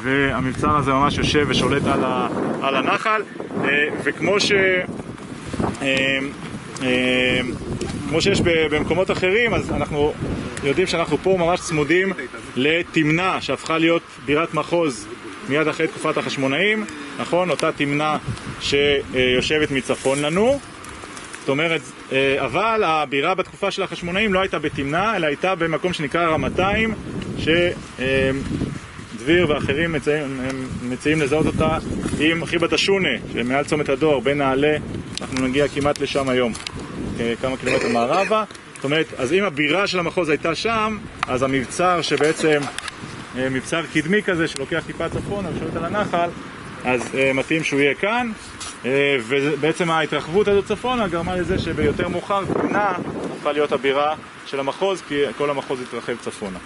והמבצר הזה ממש יושב ושולט על, ה, על הנחל, אה, וכמו ש... אה, כמו שיש במקומות אחרים, אז אנחנו יודעים שאנחנו פה ממש צמודים לתמנע שהפכה להיות בירת מחוז מיד אחרי תקופת החשמונאים, נכון? אותה תמנע שיושבת מצפון לנו. זאת אומרת, אה, אבל הבירה בתקופה של החשמונאים לא הייתה בתמנע, אלא הייתה במקום שנקרא רמתיים, דביר ואחרים מציעים, מציעים לזהות אותה עם חיבת השונה, שמעל צומת הדואר, בין נעלה, אנחנו נגיע כמעט לשם היום, אה, כמה קילומטר מערבה. זאת אומרת, אז אם הבירה של המחוז הייתה שם, אז המבצר שבעצם, אה, מבצר קדמי כזה, שלוקח טיפה צפונה ושולט על הנחל, אז אה, מתאים שהוא יהיה כאן, ובעצם ההתרחבות הזאת צפונה גרמה לזה שביותר מאוחר תמונה הפכה להיות הבירה של המחוז, כי כל המחוז התרחב צפונה.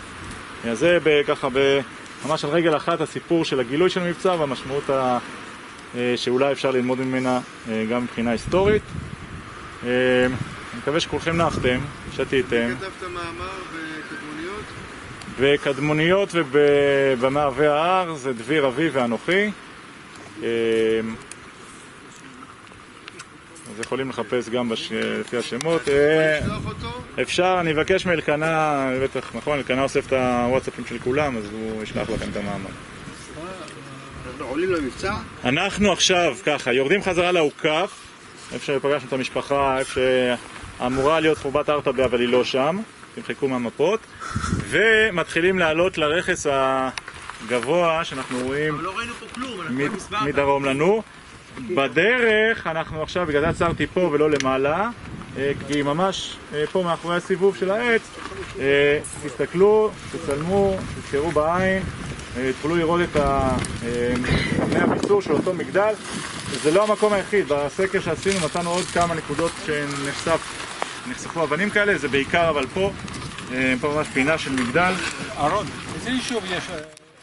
אז זה ככה ב- ממש על רגל אחת הסיפור של הגילוי של המבצע והמשמעות ה- אה, שאולי אפשר ללמוד ממנה אה, גם מבחינה היסטורית. אה, אני מקווה שכולכם נחתם, שתיתם. כתבת מאמר בקדמוניות? וקדמוניות ובמערבי ההר זה דביר אבי ואנוכי. אז יכולים לחפש גם בש... לפי השמות. אה? אפשר, אני אבקש מאלקנה, בטח, נכון, אלקנה אוסף את הוואטסאפים של כולם, אז הוא ישלח לכם את המאמר. עולים למבצע? אנחנו עכשיו, ככה, יורדים חזרה לאוכף, איפה שפגשנו את המשפחה, איפה שאמורה להיות חורבת ארטבה, אבל היא לא שם, תמחקו מהמפות, ומתחילים לעלות לרכס הגבוה שאנחנו רואים לא מ-. מדרום לנו. בדרך, אנחנו עכשיו, בגלל זה עצרתי פה ולא למעלה, אה, כי ממש אה, פה מאחורי הסיבוב של העץ, אה, תסתכלו, תצלמו, תזכרו בעין, תוכלו לראות את ה- אבני הביצור של אותו מגדל. זה לא המקום היחיד, בסקר שעשינו מצאנו עוד כמה נקודות שנחשף, נחשפו אבנים כאלה, זה בעיקר אבל פה, פה ממש פינה של מגדל. אהרון, איזה יישוב יש?